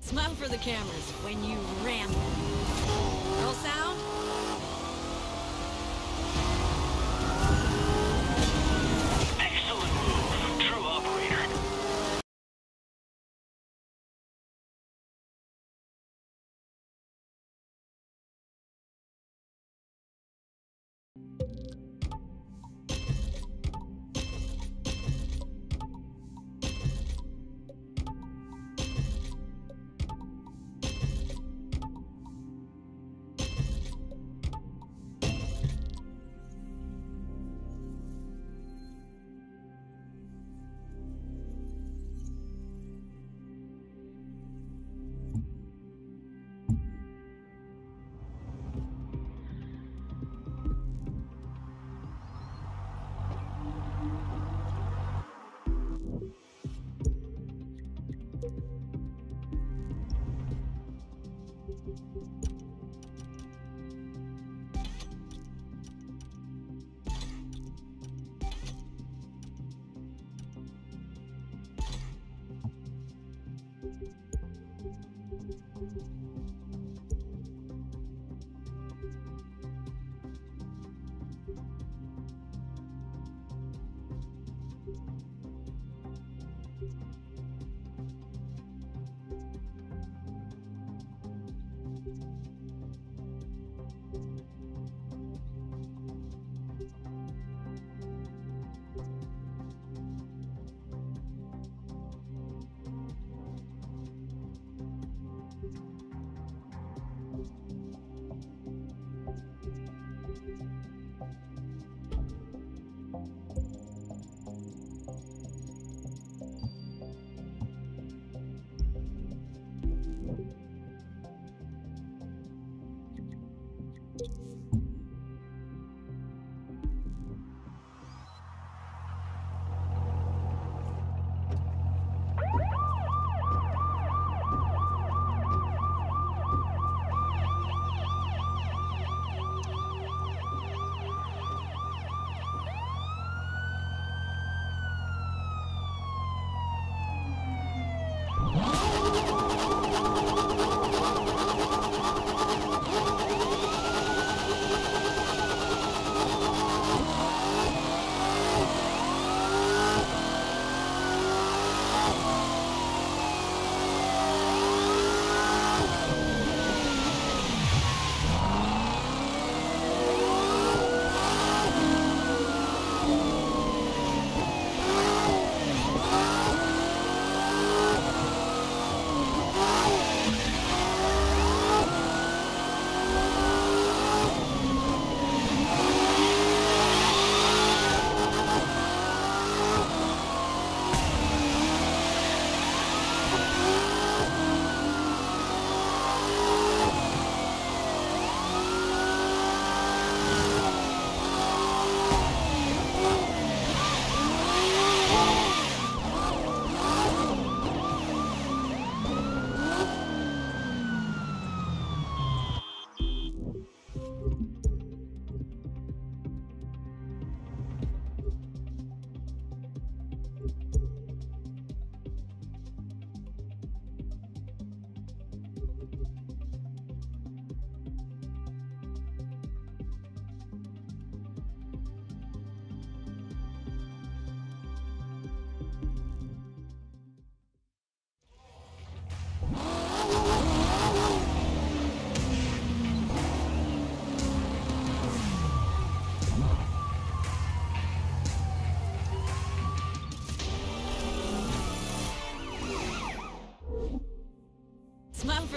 Smile for the cameras when you ram. Roll sound.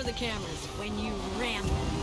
for the cameras when you ram. Roll